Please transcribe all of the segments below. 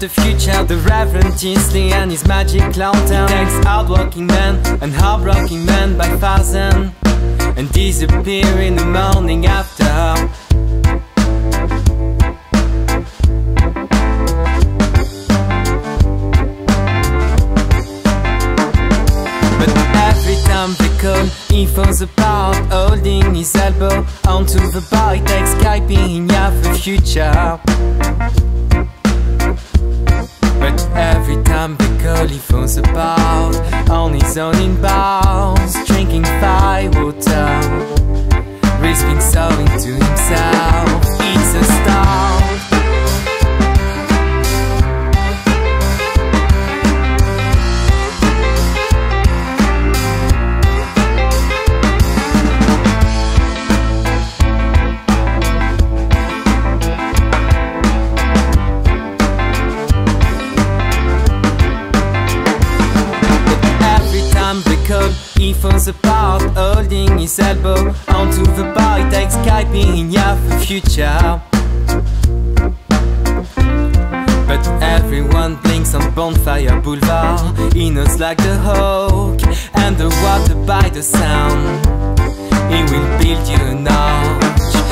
the future. The Reverend Tinsley and his magic lantern. Takes hard-working men and hard-rocking men by thousand And disappear in the morning after But every time they call, he falls apart Holding his elbow onto the bar. Takes Skyping in yeah, the future Risking so into himself. It's a start apart Holding his elbow onto the bar He takes Skyping in the future. But everyone blinks on Bonfire Boulevard He knows like the hawk And the water by the sound. He will build you a notch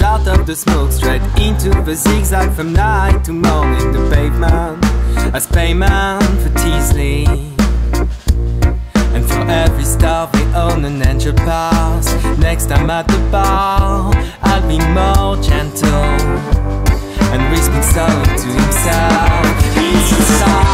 Out of the smoke, straight into the zigzag from night to morning. The pavement as payment for Teasley. And for every star we own an angel pass. Next time at the bar, I'll be more gentle and whispering sorrow to himself. He's a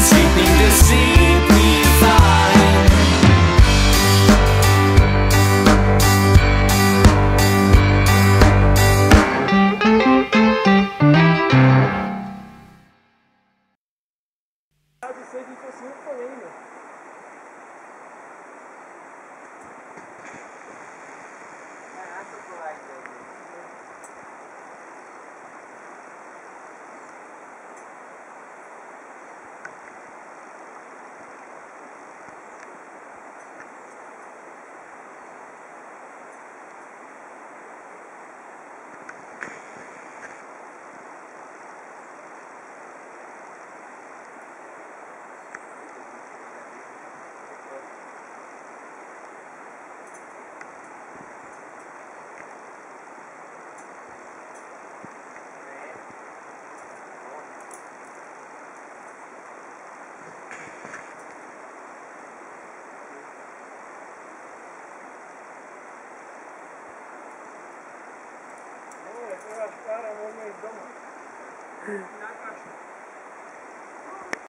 Sleeping the sleep cara, homem, dá uma. Na caixa.